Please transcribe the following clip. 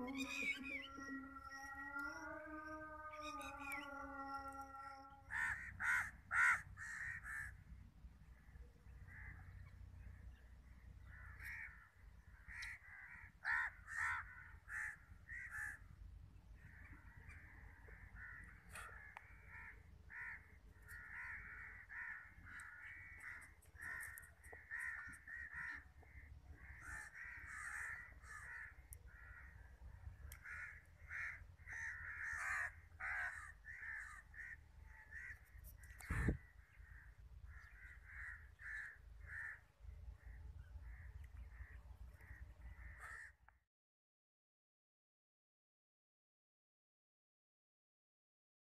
Oh, my God.